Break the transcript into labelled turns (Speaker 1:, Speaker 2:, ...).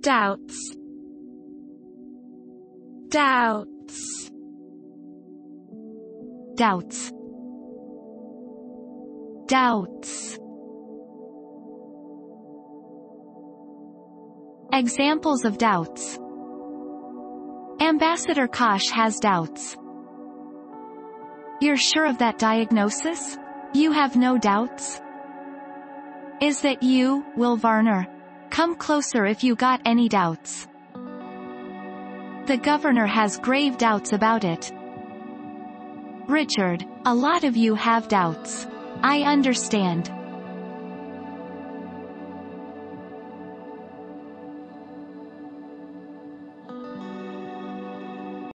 Speaker 1: doubts doubts
Speaker 2: doubts doubts Examples of doubts Ambassador Kosh has doubts. You're sure of that diagnosis? You have no doubts? Is that you, Will Varner? Come closer if you got any doubts. The governor has grave doubts about it. Richard, a lot of you have doubts. I understand.